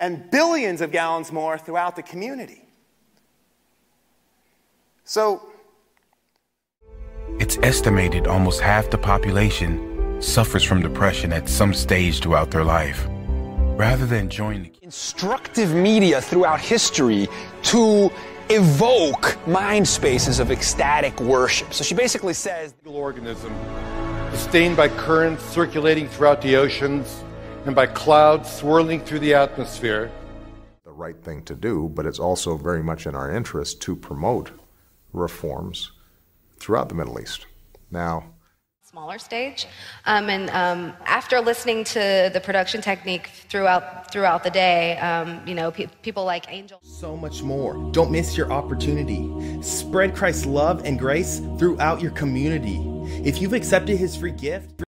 and billions of gallons more throughout the community. So, it's estimated almost half the population suffers from depression at some stage throughout their life. Rather than joining instructive media throughout history to evoke mind spaces of ecstatic worship. So she basically says organism sustained by currents circulating throughout the oceans and by clouds swirling through the atmosphere. The right thing to do, but it's also very much in our interest to promote reforms throughout the Middle East. Now, smaller stage. Um, and um, after listening to the production technique throughout throughout the day, um, you know, pe- people like Angel. So much more. Don't miss your opportunity. Spread Christ's love and grace throughout your community. If you've accepted His free gift.